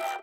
you